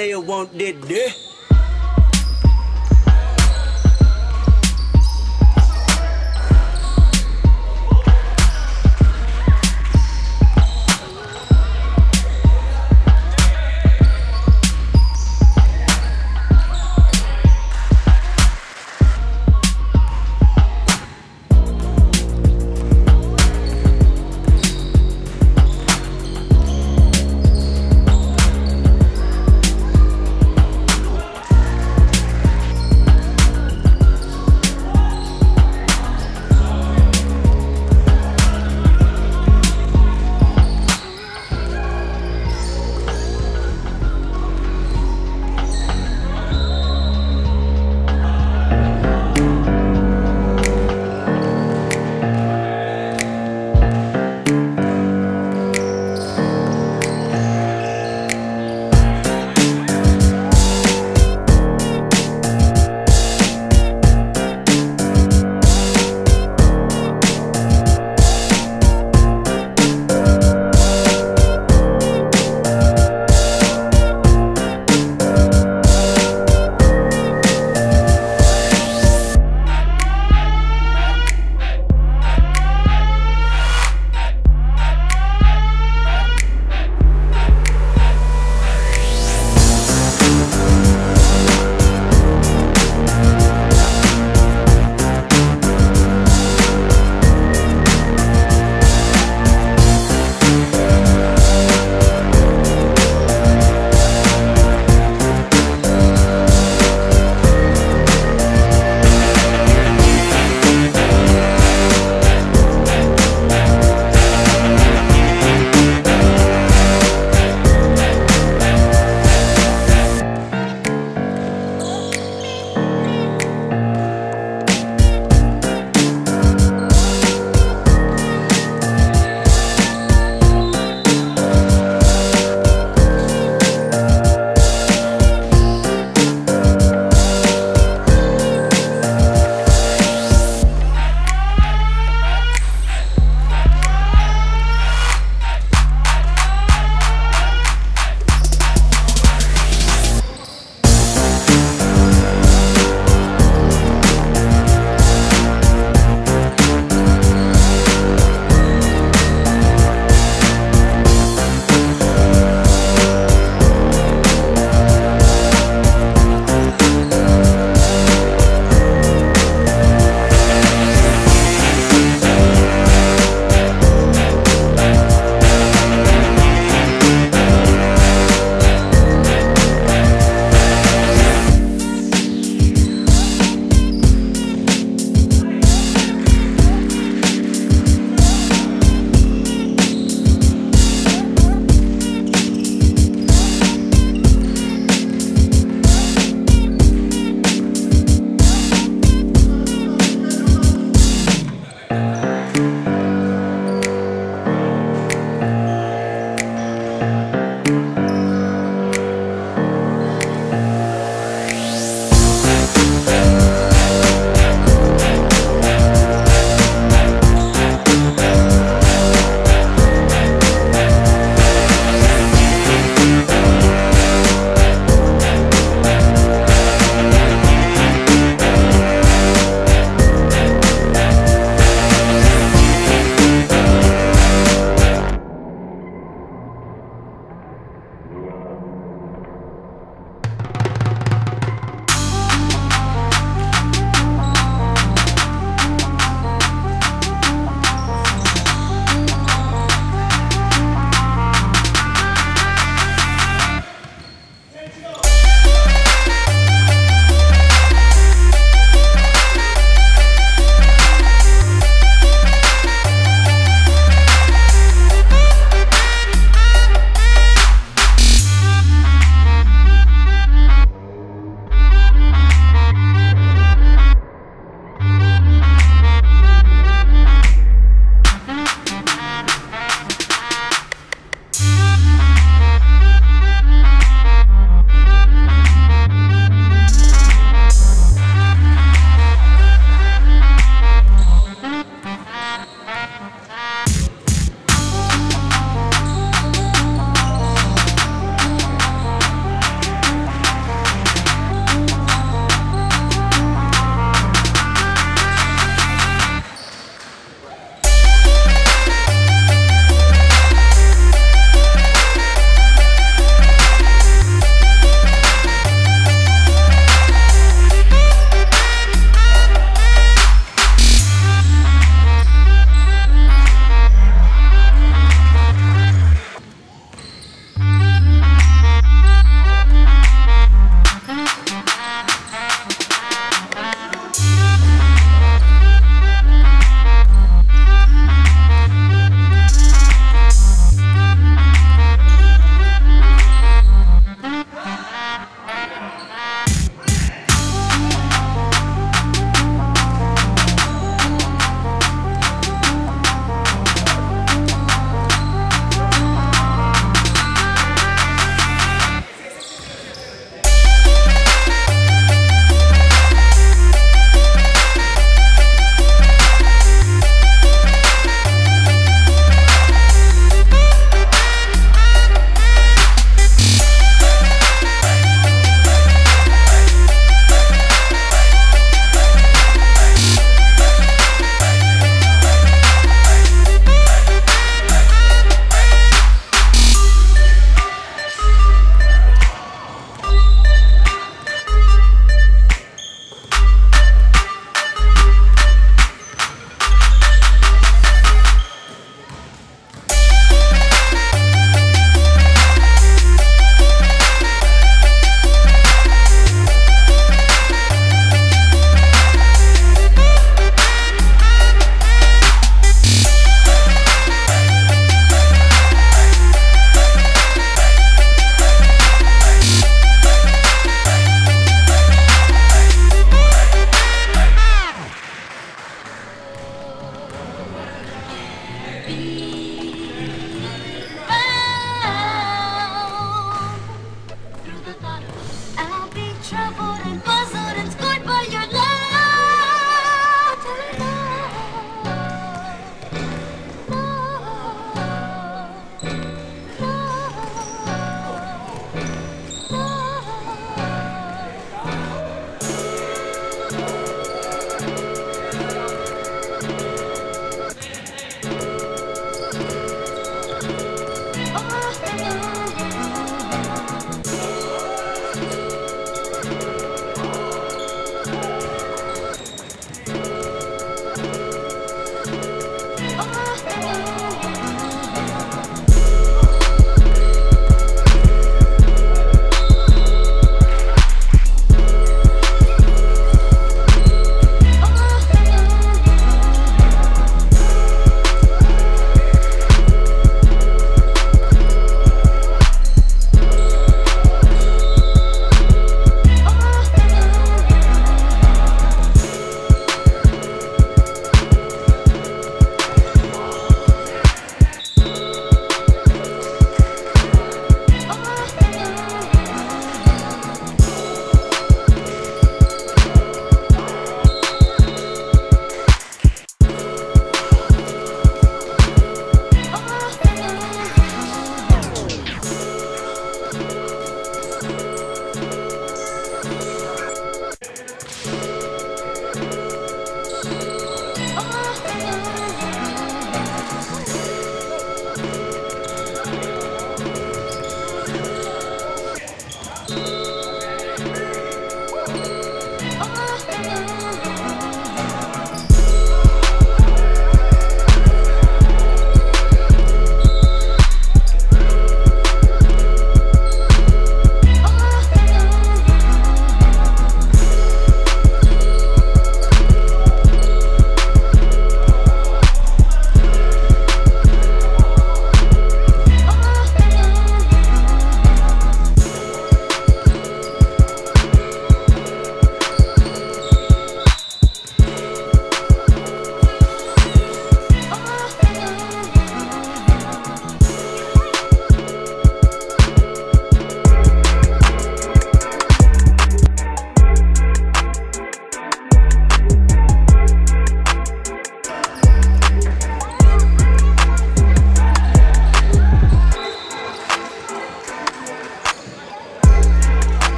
they won't did this.